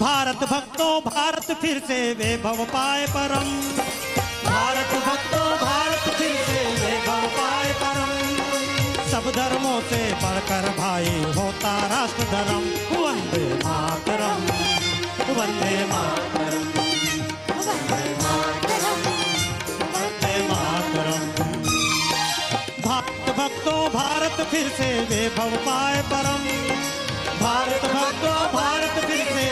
भारत भक्तों, भारत फिर से वैभव पाए परम। भारत भक्तों, भारत फिर से वैभव पाए परम। सब धर्मों से बढ़कर भाई होता राष्ट्र धर्म। वंदे मातरम वंदे मातरम भारत भक्तों, भारत फिर से वैभव पाए परम। भारत भक्तों, भारत फिर से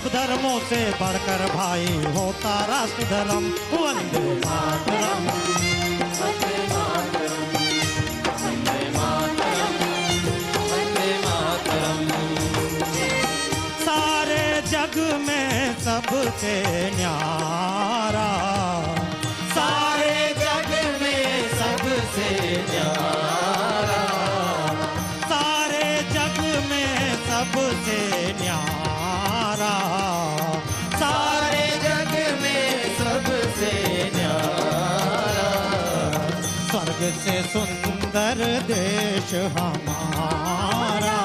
सब धर्मों से बढ़कर भाई होता राष्ट्र धर्म वंदे मातरम। सारे जग में सबसे न्यारा। सारे जग में सबसे न्यारा। सारे जग में सबसे न्यारा। सुंदर देश हमारा।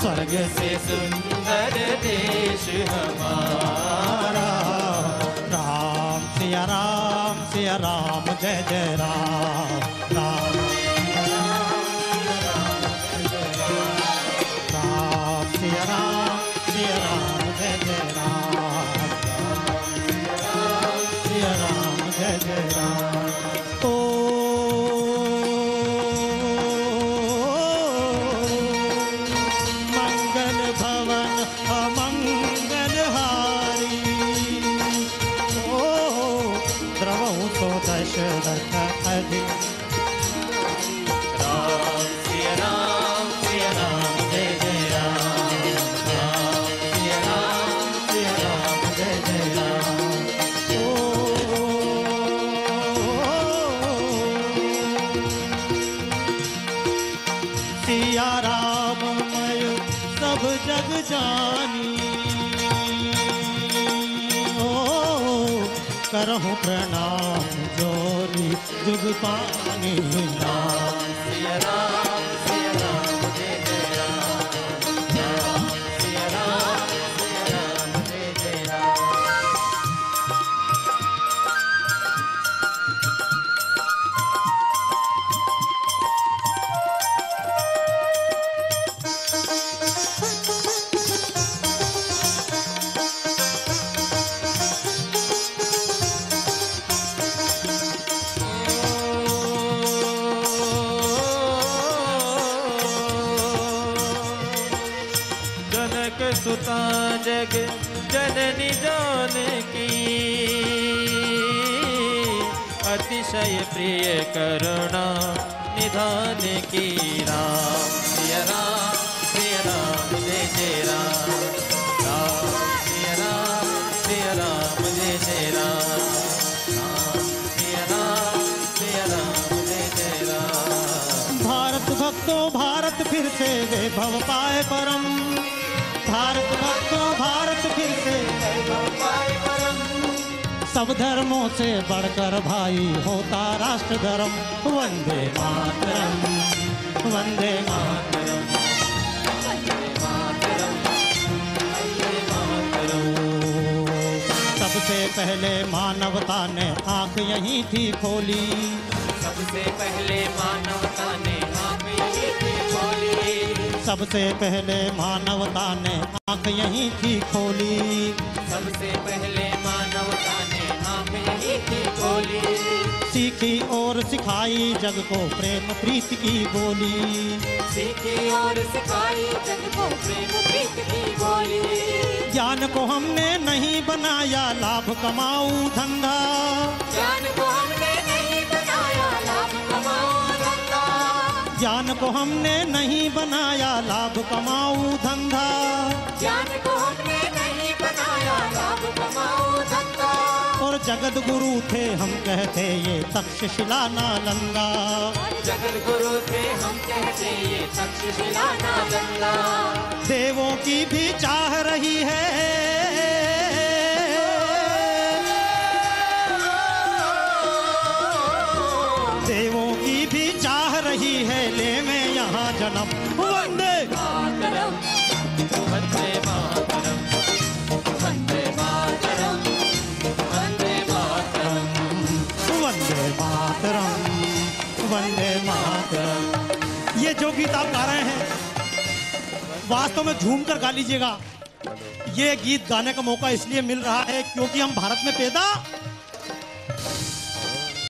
स्वर्ग से सुंदर देश हमारा। राम सिया राम सिया, राम, जय जय, राम। राम राम सिया राम सिया, राम। सिया राम मय सब जग जानी। करहु प्रणाम जोरी जुग पानी नाम। राम। जग जननी जानकी। अतिशय प्रिय करुणा निधान की राम। सिया राम सिया राम, जय जय राम। राम जय जय राम राम जय जय राम भक्तों, भारत फिर से वे भव पाए परम। भारत भक्तों भारत फिर से। सब धर्मों से बढ़कर भाई होता राष्ट्र धर्म वंदे मातरम वंदे मातरम, सबसे पहले मानवता ने आँख यहीं थी खोली। सबसे पहले मानवता ने सबसे पहले मानवता ने आँख यहीं थी खोली। सबसे पहले मानवता ने आँख यही थी खोली। सीखी और सिखाई जग को प्रेम प्रीत की बोली। सीखी और सिखाई जग को प्रेम प्रीत की बोली। ज्ञान को हमने नहीं बनाया लाभ कमाऊ धंधा। ज्ञान को ज्ञान को हमने नहीं बनाया लाभ कमाऊ धंधा। ज्ञान को हमने नहीं बनाया लाभ कमाऊ धंधा। और जगत गुरु थे हम कहते ये तक्षशिला नालंदा जगत गुरु थे हम कहते ये तक्षशिला नालंदा देवों की भी चाह रही है ले मैं यहाँ जन्म। वंदे वंदे ये जो गीत आप गा रहे हैं, वास्तव में झूम कर गा लीजिएगा। ये गीत गाने का मौका इसलिए मिल रहा है क्योंकि हम भारत में पैदा